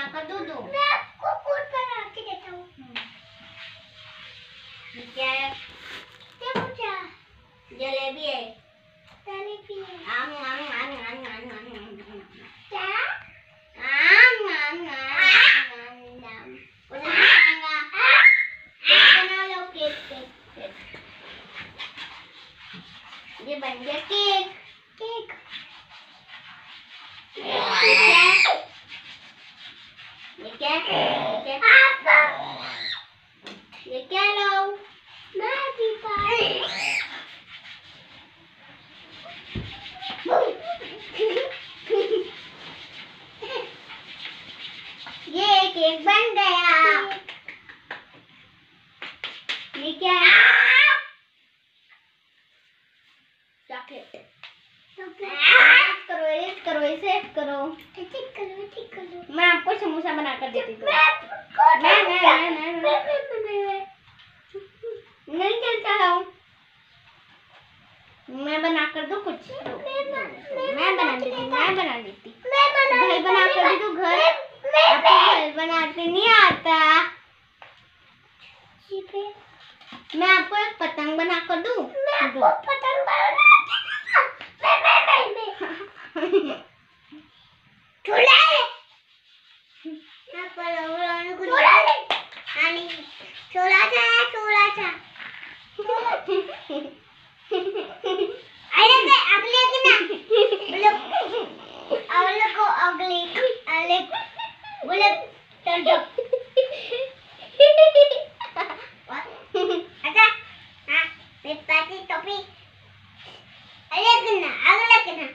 बनाकर दो दो मैं आपको फूल बना के देता हूँ क्या है क्या जलेबी है जलेबी है आम आम आम आम आम आम क्या आम आम आम आम बना लो केक केक ये बन गया cake cake Vậy cha Vậy cha Vậy cha đâu Má đi coi. Yeah, chuyện vấn đề à. Vậy cha Stop it. Stop it. Set करो। ठीक करो ठीक करो। मैं आपको समोसा बना कर देती हूँ। मैं मैं मैं मैं मैं नहीं चलता हूँ। मैं बना कर दो कुछ। मैं बना देती मैं बना देती घर बना कर दो घर। आपको घर बनाते नहीं आता। मैं आपको एक पतंग बना कर दूँ। पतंग बना था था अरे मैं अगले के ना बोले। अगले को अगले अगले। बोले चल जाओ अच्छा हाँ मेरे पास अगले के ना अगले के ना